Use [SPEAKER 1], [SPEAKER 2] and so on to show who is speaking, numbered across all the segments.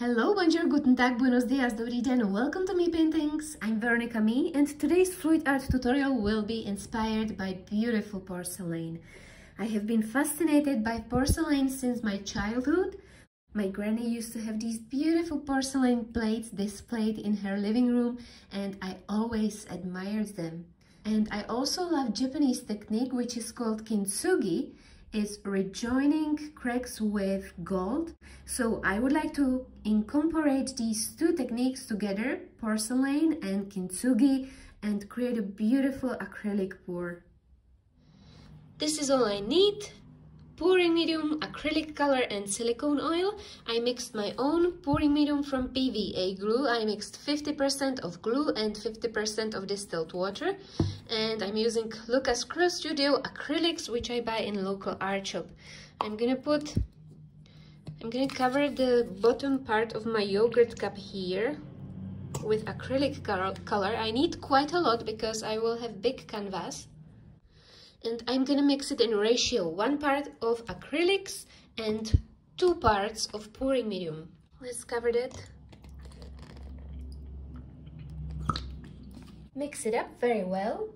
[SPEAKER 1] Hello, bonjour, guten tag, buenos dias, dobrý den, welcome to Mii Paintings. I'm Veronika Mii and today's fluid art tutorial will be inspired by beautiful porcelain. I have been fascinated by porcelain since my childhood. My granny used to have these beautiful porcelain plates displayed in her living room and I always admired them. And I also love Japanese technique which is called kintsugi is rejoining cracks with gold. So I would like to incorporate these two techniques together, porcelain and kintsugi, and create a beautiful acrylic pour. This is all I need pouring medium, acrylic color and silicone oil. I mixed my own pouring medium from PVA glue. I mixed 50% of glue and 50% of distilled water. And I'm using Lukas Cryl Studio acrylics, which I buy in local art shop. I'm gonna put, I'm gonna cover the bottom part of my yogurt cup here with acrylic color. I need quite a lot because I will have big canvas and I'm gonna mix it in ratio. One part of acrylics and two parts of pouring medium. Let's cover that mix it up very well.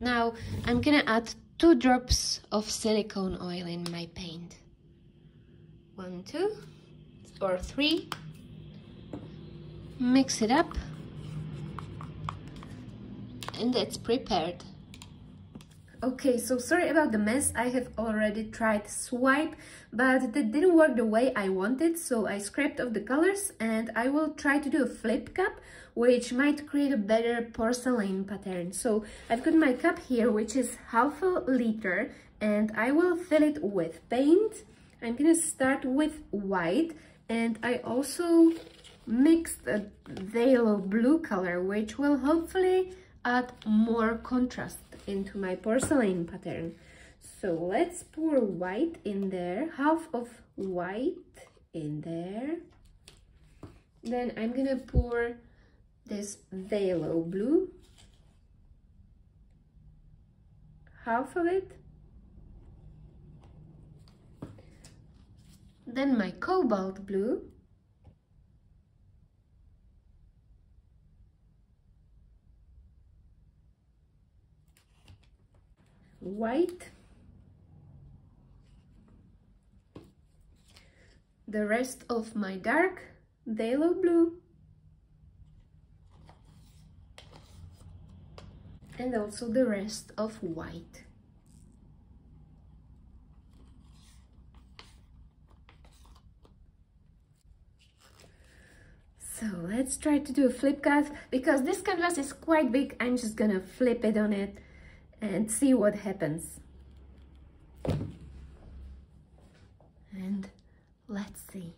[SPEAKER 1] Now I'm gonna add two drops of silicone oil in my paint. One two or three. Mix it up and it's prepared. Okay, so sorry about the mess. I have already tried swipe, but that didn't work the way I wanted, so I scraped off the colors and I will try to do a flip cup, which might create a better porcelain pattern. So I've got my cup here, which is half a liter, and I will fill it with paint. I'm gonna start with white, and I also mixed a veil of blue color, which will hopefully add more contrast into my porcelain pattern. So let's pour white in there, half of white in there. Then I'm gonna pour this phthalo blue, half of it. Then my cobalt blue, white. The rest of my dark phthalo blue. And also the rest of white. So let's try to do a flip cut because this canvas is quite big. I'm just gonna flip it on it and see what happens. And let's see.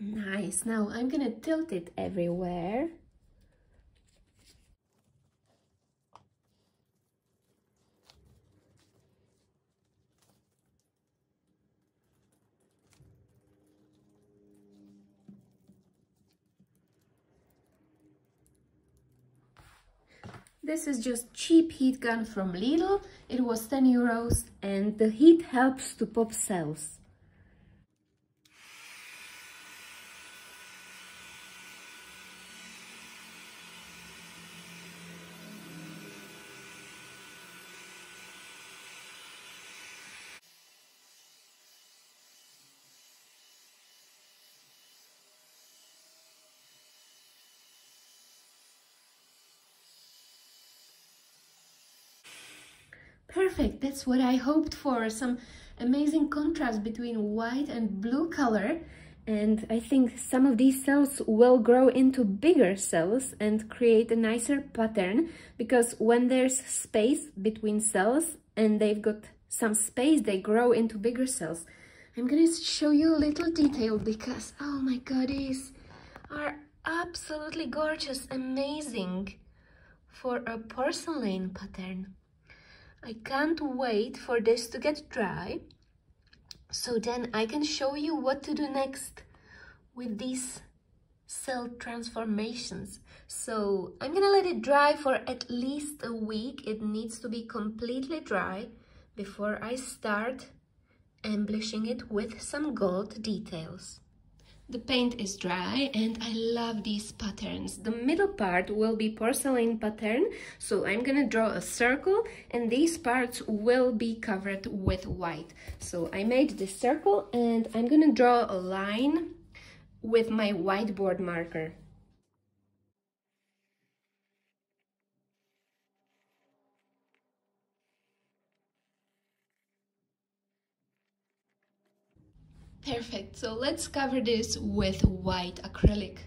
[SPEAKER 1] Nice. Now I'm gonna tilt it everywhere. This is just cheap heat gun from Lidl. It was 10 euros and the heat helps to pop cells. Perfect, that's what I hoped for, some amazing contrast between white and blue color. And I think some of these cells will grow into bigger cells and create a nicer pattern because when there's space between cells and they've got some space, they grow into bigger cells. I'm gonna show you a little detail because, oh my god, these are absolutely gorgeous, amazing for a porcelain pattern. I can't wait for this to get dry So then I can show you what to do next with these cell transformations. So I'm gonna let it dry for at least a week. It needs to be completely dry before I start embellishing it with some gold details. The paint is dry and I love these patterns. The middle part will be porcelain pattern, so I'm gonna draw a circle and these parts will be covered with white. So I made this circle and I'm gonna draw a line with my whiteboard marker. Perfect, so let's cover this with white acrylic.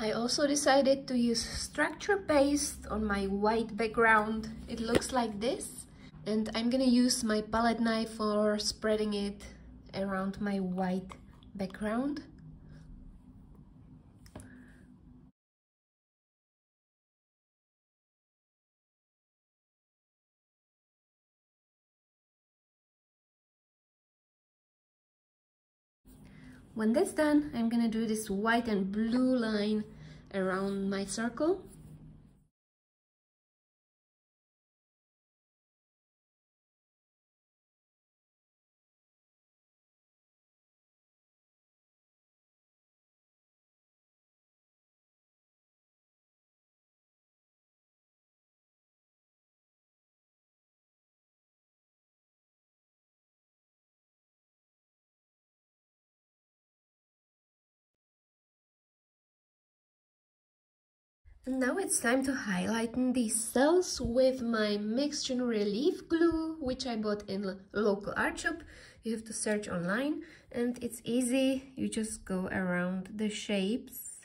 [SPEAKER 1] I also decided to use structure paste on my white background. It looks like this. And I'm gonna use my palette knife for spreading it around my white background. When that's done, I'm gonna do this white and blue line around my circle. Now it's time to highlight these cells with my Mixgen Relief Glue, which I bought in local art shop. You have to search online and it's easy. You just go around the shapes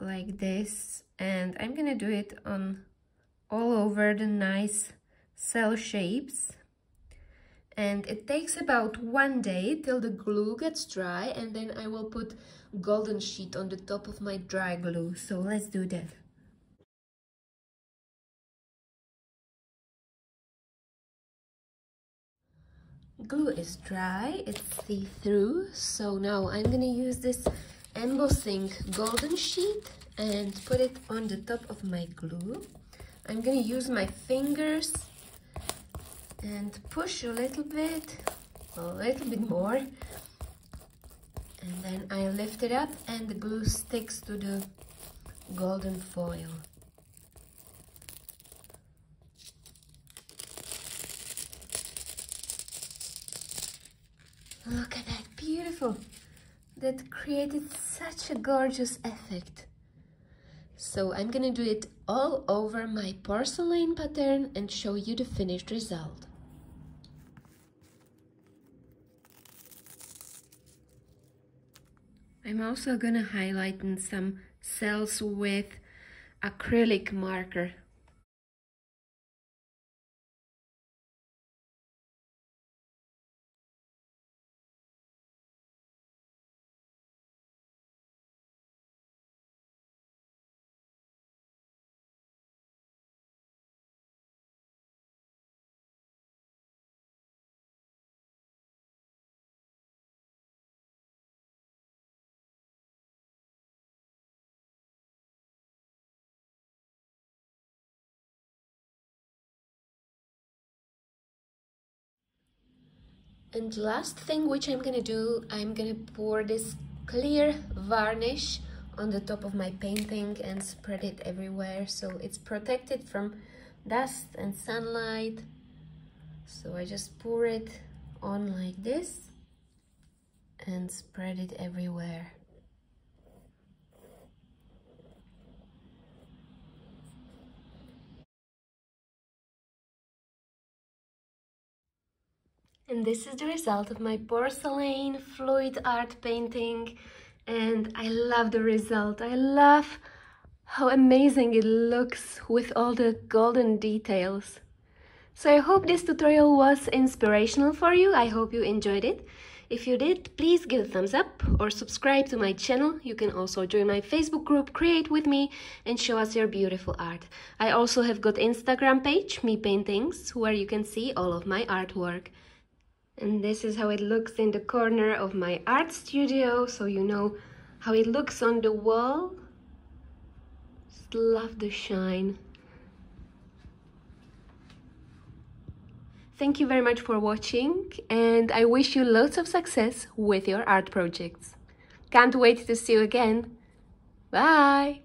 [SPEAKER 1] like this. And I'm gonna do it on all over the nice cell shapes. And it takes about one day till the glue gets dry and then I will put golden sheet on the top of my dry glue. So let's do that. Glue is dry, it's see-through, so now I'm gonna use this embossing golden sheet and put it on the top of my glue. I'm gonna use my fingers and push a little bit, a little bit more and then I lift it up and the glue sticks to the golden foil. Look at that, beautiful! That created such a gorgeous effect. So I'm gonna do it all over my porcelain pattern and show you the finished result. I'm also going to highlight in some cells with acrylic marker. And last thing which I'm gonna do, I'm gonna pour this clear varnish on the top of my painting and spread it everywhere so it's protected from dust and sunlight. So I just pour it on like this and spread it everywhere. And this is the result of my porcelain fluid art painting. And I love the result. I love how amazing it looks with all the golden details. So I hope this tutorial was inspirational for you. I hope you enjoyed it. If you did, please give a thumbs up or subscribe to my channel. You can also join my Facebook group Create With Me and show us your beautiful art. I also have got Instagram page, Mii Paintings, where you can see all of my artwork. And this is how it looks in the corner of my art studio, so you know how it looks on the wall. Just love the shine. Thank you very much for watching and I wish you lots of success with your art projects. Can't wait to see you again. Bye!